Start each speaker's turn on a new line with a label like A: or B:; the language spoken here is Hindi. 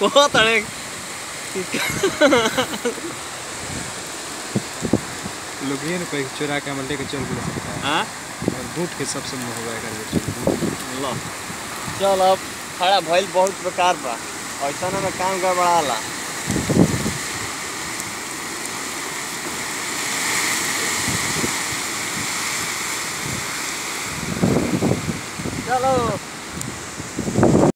A: बहुत अड़े
B: लोग ये ना कोई चुरा के हमें लेके चल भी सकता है
A: हाँ
B: और बूट के सबसे मुँह हुआ कर
A: चल अब खड़ा भइल बहुत बेकार बा। ऐसा में काम गड़बड़ाला। चलो।